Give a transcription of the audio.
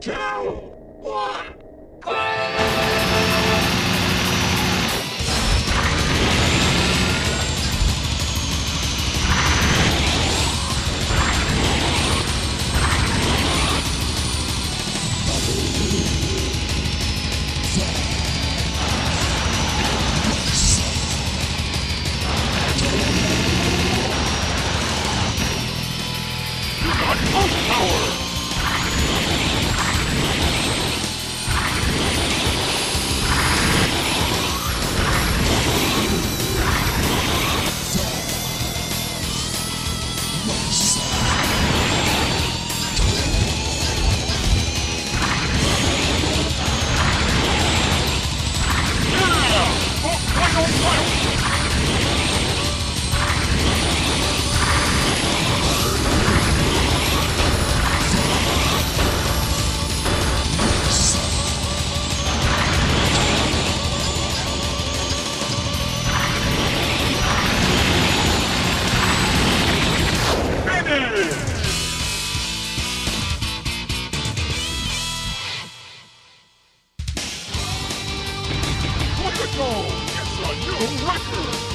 two, one, go! You got Pulse Power! Look! It's a new record!